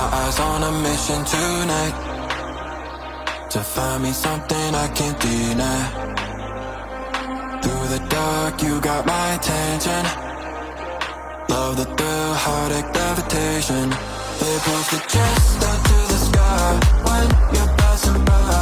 My eyes on a mission tonight. To find me something I can't deny. Through the dark you got my attention. Love the thrill, heartache, levitation. They both suggest up to the sky. When you're passing by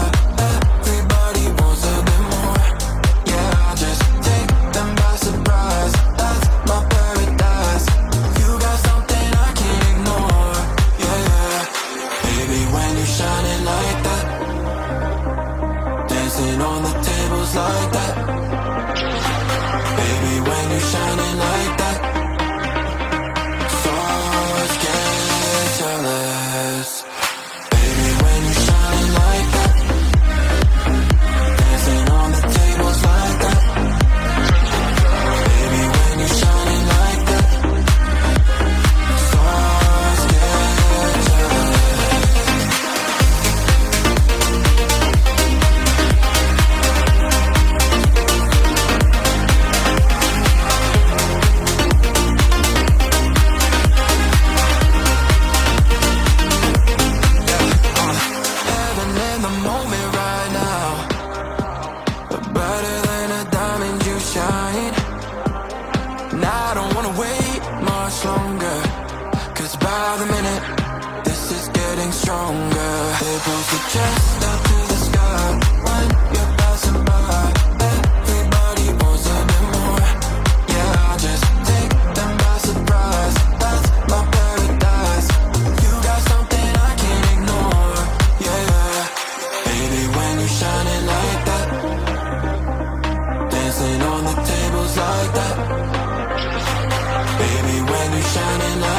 the tables like that. by the minute. This is getting stronger. They both suggest up to the sky. When you're passing by Everybody wants a bit more. Yeah, I just take them by surprise. That's my paradise. You got something I can't ignore. Yeah. Baby, when you're shining like that Dancing on the tables like that. Baby, when you're shining. like